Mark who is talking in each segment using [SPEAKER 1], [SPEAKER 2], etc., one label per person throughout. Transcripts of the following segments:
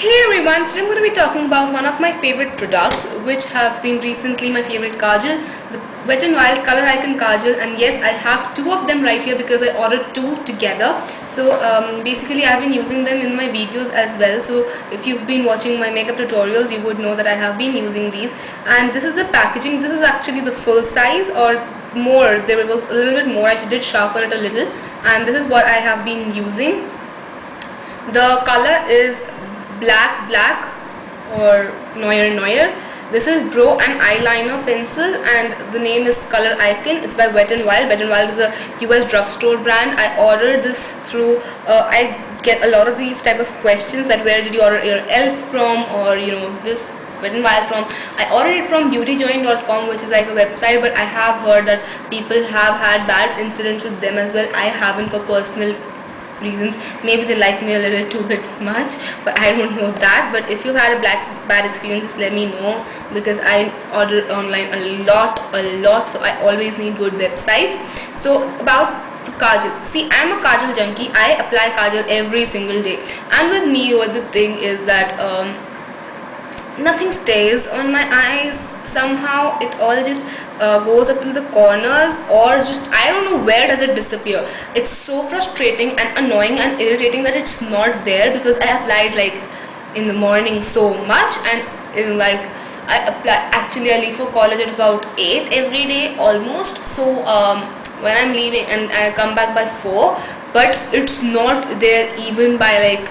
[SPEAKER 1] Hey everyone, today I'm going to be talking about one of my favorite products which have been recently my favorite kajal, the Wet n Wild Color Icon Kajal. And yes I have two of them right here because I ordered two together. So um, basically I've been using them in my videos as well. So if you've been watching my makeup tutorials you would know that I have been using these. And this is the packaging, this is actually the full size or more, there was a little bit more, I did sharpen it a little. And this is what I have been using. The color is black black or noir noir. This is bro and eyeliner pencil and the name is color icon. It's by wet n wild. Wet n wild is a us drugstore brand. I ordered this through uh, i get a lot of these type of questions that where did you order your elf from or you know this wet n wild from. I ordered it from beautyjoint.com which is like a website but i have heard that people have had bad incidents with them as well. I haven't for personal reasons. Maybe they like me a little too bit much but I don't know that. But if you had a black bad experience just let me know because I order online a lot a lot. So I always need good websites. So about the kajal. See I'm a kajal junkie. I apply kajal every single day. And with me what the thing is that um, nothing stays on my eyes somehow it all just uh, goes up in the corners or just I don't know where does it disappear. It's so frustrating and annoying and irritating that it's not there because I applied like in the morning so much and in like I apply actually I leave for college at about 8 every day almost. So um, when I'm leaving and I come back by 4 but it's not there even by like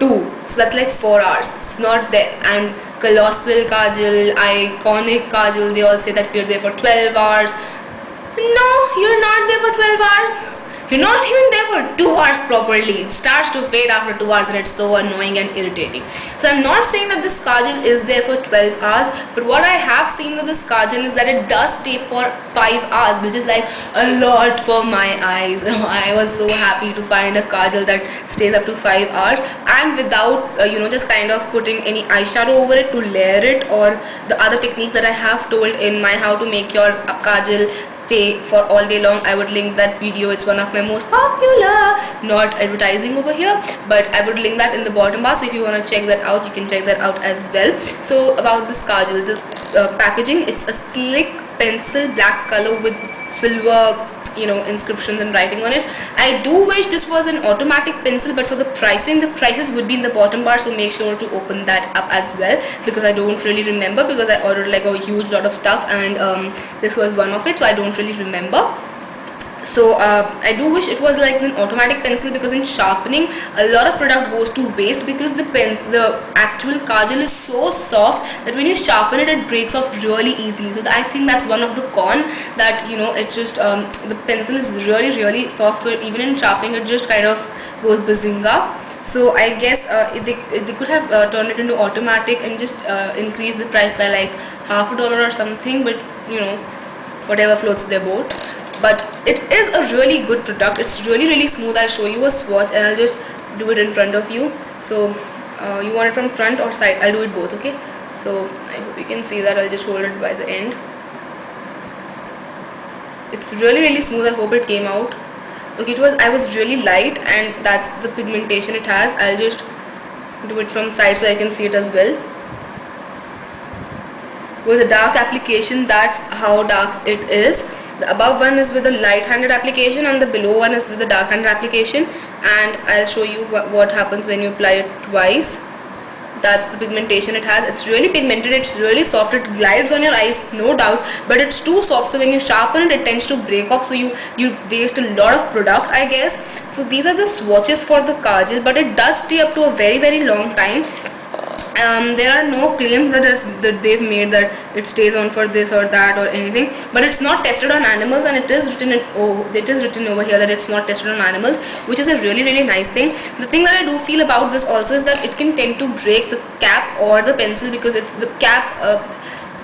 [SPEAKER 1] 2 so that's like 4 hours. It's not there. And colossal kajal, Eyeconic kajal, they all say that we're there for 12 hours. No, you're not there for 12 hours. You're not even there for 2 hours properly. It starts to fade after 2 hours and it's so annoying and irritating. So I'm not saying that this kajal is there for 12 hours but what I have seen with this kajal is that it does stay for 5 hours which is like a lot for my eyes. I was so happy to find a kajal that stays up to 5 hours and without uh, you know just kind of putting any eyeshadow over it to layer it or the other technique that I have told in my how to make your kajal stay for all day long. I would link that video. It's one of my most popular not advertising over here but I would link that in the bottom bar. So if you want to check that out you can check that out as well. So about this kajal the uh, packaging it's a slick pencil black color with silver you know inscriptions and writing on it. I do wish this was an automatic pencil but for the pricing the prices would be in the bottom bar so make sure to open that up as well because I don't really remember because I ordered like a huge lot of stuff and um, this was one of it so I don't really remember so uh, I do wish it was like an automatic pencil because in sharpening a lot of product goes to waste because the pen the actual kajal is so soft that when you sharpen it it breaks off really easily. So I think that's one of the con that you know it just um, the pencil is really really soft. So even in sharpening it just kind of goes bazinga so I guess uh, they, they could have uh, turned it into automatic and just uh, increased the price by like half a dollar or something but you know whatever floats their boat but it is a really good product. It's really really smooth. I'll show you a swatch and I'll just do it in front of you. So uh, you want it from front or side? I'll do it both okay? So I hope you can see that. I'll just hold it by the end. It's really really smooth. I hope it came out. Okay it was I was really light and that's the pigmentation it has. I'll just do it from side so I can see it as well. With a dark application that's how dark it is the above one is with a light-handed application and the below one is with a dark-handed application. And I'll show you what, what happens when you apply it twice. That's the pigmentation it has. It's really pigmented. It's really soft. It glides on your eyes no doubt. But it's too soft so when you sharpen it it tends to break off. So you you waste a lot of product I guess. So these are the swatches for the kajal but it does stay up to a very very long time um, there are no claims that, that they've made that it stays on for this or that or anything but it's not tested on animals and it is written in, oh it is written over here that it's not tested on animals which is a really really nice thing. The thing that I do feel about this also is that it can tend to break the cap or the pencil because it's the cap uh,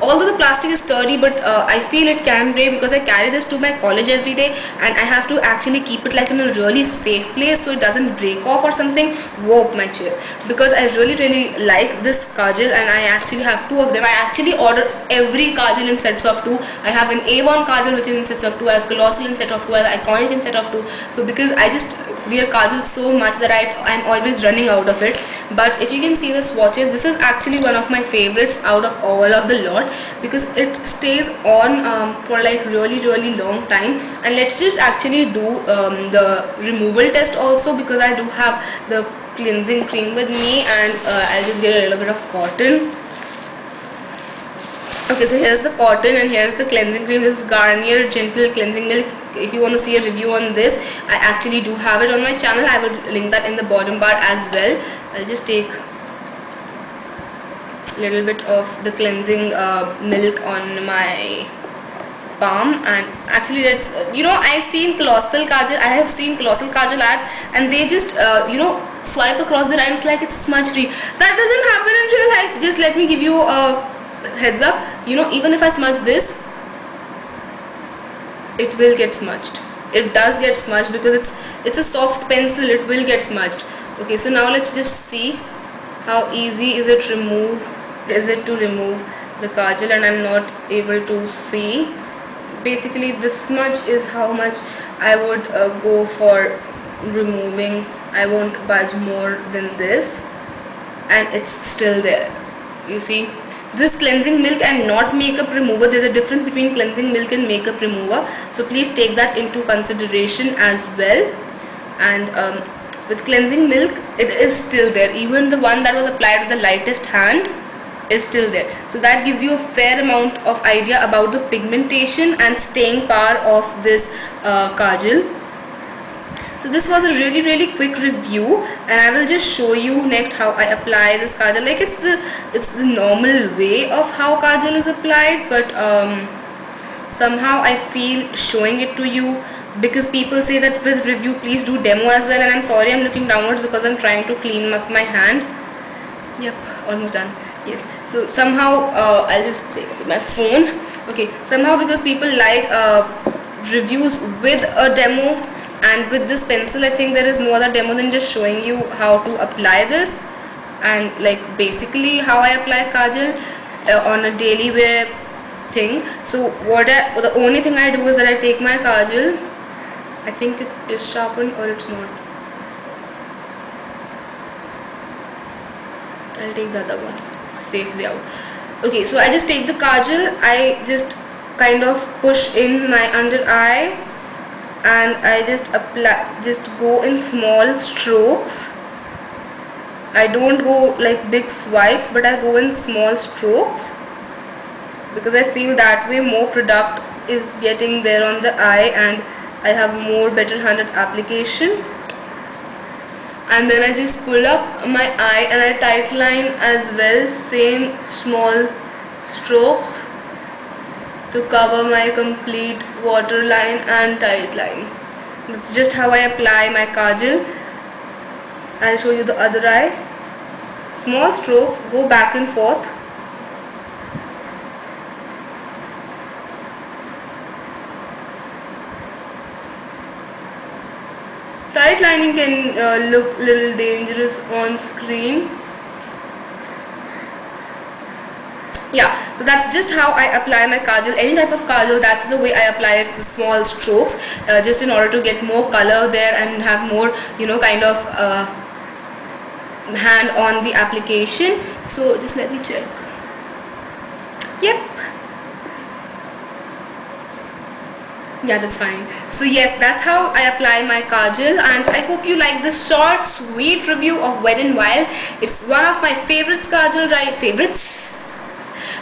[SPEAKER 1] although the plastic is sturdy but uh, I feel it can break because I carry this to my college every day and I have to actually keep it like in a really safe place so it doesn't break off or something. Whoop my chair. Because I really really like this kajal and I actually have two of them. I actually order every kajal in sets of two. I have an A1 kajal which is in sets of two have colossal in set of two I Eyeconic in set of two. So because I just wear kajal so much that I am always running out of it. But if you can see the swatches this is actually one of my favorites out of all of the lot because it stays on um, for like really really long time. And let's just actually do um, the removal test also because I do have the cleansing cream with me and uh, I'll just get a little bit of cotton okay so here's the cotton and here's the cleansing cream. This is Garnier gentle cleansing milk. If you want to see a review on this I actually do have it on my channel. I would link that in the bottom bar as well. I'll just take a little bit of the cleansing uh, milk on my palm and actually that's you know I've seen colossal kajal I have seen colossal kajal ads and they just uh, you know swipe across the lines like it's smudge free that doesn't happen in real life. Just let me give you a heads up you know even if I smudge this it will get smudged. It does get smudged because it's it's a soft pencil it will get smudged. Okay so now let's just see how easy is it remove is it to remove the kajal and I'm not able to see. Basically this smudge is how much I would uh, go for removing. I won't budge more than this and it's still there. You see this cleansing milk and not makeup remover there's a difference between cleansing milk and makeup remover. So please take that into consideration as well. And um, with cleansing milk it is still there. Even the one that was applied with the lightest hand is still there. So that gives you a fair amount of idea about the pigmentation and staying power of this uh, kajal so this was a really really quick review and I will just show you next how I apply this kajal. Like it's the it's the normal way of how kajal is applied but um, somehow I feel showing it to you because people say that with review please do demo as well and I'm sorry I'm looking downwards because I'm trying to clean up my hand. Yep almost done. Yes. So somehow uh, I'll just take my phone. Okay. Somehow because people like uh, reviews with a demo and with this pencil I think there is no other demo than just showing you how to apply this. And like basically how I apply kajal uh, on a daily wear thing. So what I, the only thing I do is that I take my kajal. I think it is sharpened or it's not. I'll take the other one. Safe way out. Okay so I just take the kajal. I just kind of push in my under eye and I just apply just go in small strokes. I don't go like big swipes but I go in small strokes because I feel that way more product is getting there on the eye and I have more better handed application. And then I just pull up my eye and I tight line as well same small strokes to cover my complete waterline and tight line. That's just how I apply my kajal. I'll show you the other eye. Small strokes, go back and forth. Tight lining can uh, look little dangerous on screen yeah so that's just how I apply my kajal any type of kajal that's the way I apply it with small strokes uh, just in order to get more color there and have more you know kind of uh, hand on the application. So just let me check. Yep. Yeah that's fine. So yes that's how I apply my kajal and I hope you like this short sweet review of Wet n Wild. It's one of my favorites kajal right? Favorites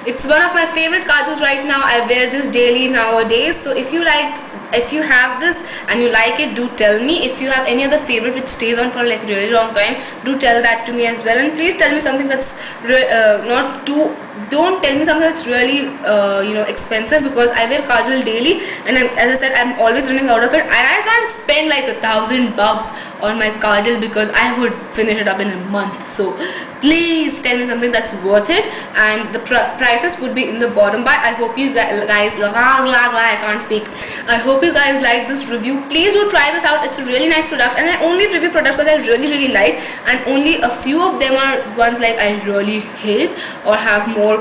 [SPEAKER 1] it's one of my favorite kajals right now. I wear this daily nowadays. So if you like if you have this and you like it do tell me. If you have any other favorite which stays on for like really long time do tell that to me as well. And please tell me something that's uh, not too don't tell me something that's really uh, you know expensive because I wear kajal daily and I'm, as I said I'm always running out of it. And I can't spend like a thousand bucks on my kajal because I would finish it up in a month. So please tell me something that's worth it. And the pr prices would be in the bottom. Bar I hope you guys I can't speak. I hope you guys like this review. Please do try this out. It's a really nice product. And I only review products that I really really like. And only a few of them are ones like I really hate or have more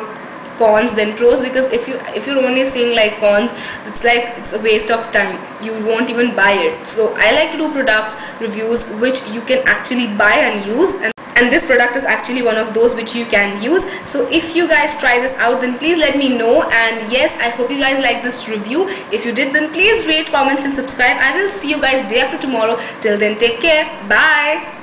[SPEAKER 1] cons than pros because if you if you're only seeing like cons it's like it's a waste of time. You won't even buy it. So I like to do product reviews which you can actually buy and use and and this product is actually one of those which you can use. So if you guys try this out then please let me know. And yes I hope you guys like this review. If you did then please rate comment and subscribe. I will see you guys day after tomorrow. Till then take care. Bye